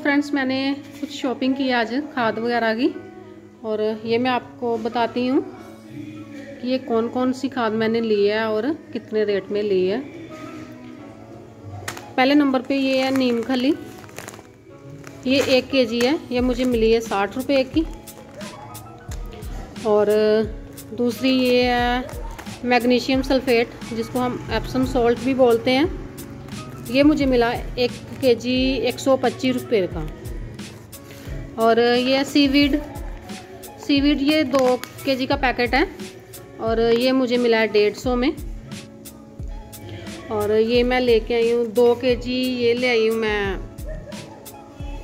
Friends मैंने कुछ shopping की आज, खाद वगैरह की। और ये मैं आपको बताती हूँ कि ये कौन कौन सी खाद मैंने ली है और कितने रेट में ली है। पहले नंबर पे ये है नीम खली ये एक के जी है, ये मुझे मिली है साठ रुपये की। और दूसरी ये है मैग्नीशियम सल्फेट, जिसको हम एप्सम सॉल्ट भी बोलते हैं। ये मुझे मिला एक के जी एक सौ पच्चीस रुपये का। और ये सीवीड सीवीड ये दो के जी का पैकेट है और ये मुझे मिला है डेढ़ सौ में। और ये मैं लेके आई हूँ, दो के जी ये ले आई हूँ मैं।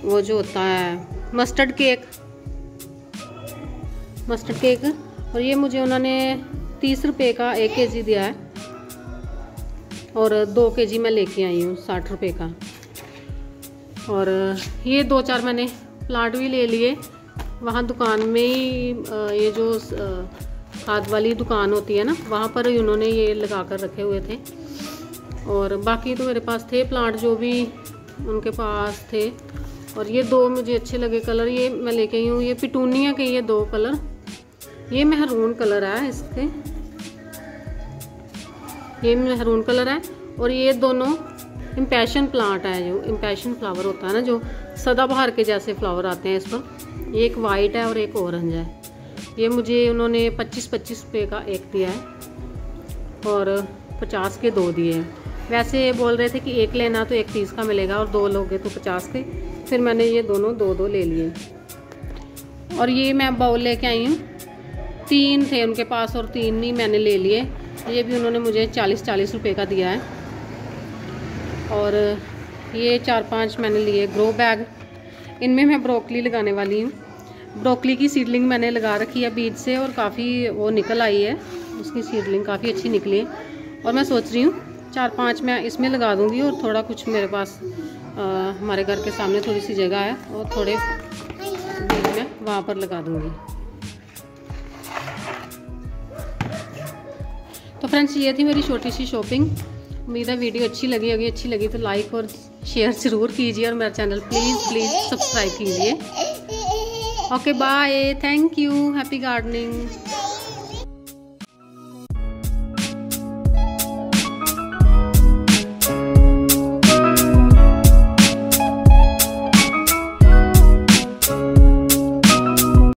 वो जो होता है मस्टर्ड केक मस्टर्ड केक और ये मुझे उन्होंने तीस रुपये का एक के जी दिया है। और दो के जी मैं लेके आई हूँ, साठ रुपये का। और ये दो चार मैंने प्लांट भी ले लिए। वहाँ दुकान में ही ये जो खाद वाली दुकान होती है ना, वहाँ पर ही उन्होंने ये लगा कर रखे हुए थे। और बाकी तो मेरे पास थे प्लांट जो भी उनके पास थे। और ये दो मुझे अच्छे लगे कलर। ये मैं लेके आई हूँ, ये पिटूनिया के ये दो कलर। ये मेहरून कलर है इसके। ये मेहरून कलर है और ये दोनों इम्पैशन प्लांट है जो इम्पैशन फ्लावर होता है ना जो, सदाबहार के जैसे फ्लावर आते हैं इस पर। एक वाइट है और एक ऑरेंज है। ये मुझे उन्होंने 25-25 रुपये का एक दिया है और 50 के दो दिए हैं। वैसे ये बोल रहे थे कि एक लेना तो एक तीस का मिलेगा और दो लोगे तो पचास के। फिर मैंने ये दोनों दो दो ले लिए। और ये मैं बाउल लेके आई हूँ। तीन थे उनके पास और तीन ही मैंने ले लिए। ये भी उन्होंने मुझे चालीस चालीस रुपए का दिया है। और ये चार पाँच मैंने लिए ग्रो बैग। इनमें मैं ब्रोकली लगाने वाली हूँ। ब्रोकली की सीडलिंग मैंने लगा रखी है बीज से और काफ़ी वो निकल आई है। उसकी सीडलिंग काफ़ी अच्छी निकली है। और मैं सोच रही हूँ चार पाँच मैं इसमें लगा दूँगी और थोड़ा कुछ मेरे पास आ, हमारे घर के सामने थोड़ी सी जगह है और थोड़े बीज मैं वहाँ पर लगा दूँगी। फ्रेंड्स ये थी मेरी छोटी सी शॉपिंग उम्मीद है वीडियो अच्छी लगी होगी. अच्छी लगी तो लाइक और शेयर ज़रूर कीजिए और मेरा चैनल प्लीज़ प्लीज़ सब्सक्राइब कीजिए. Okay bye thank you happy gardening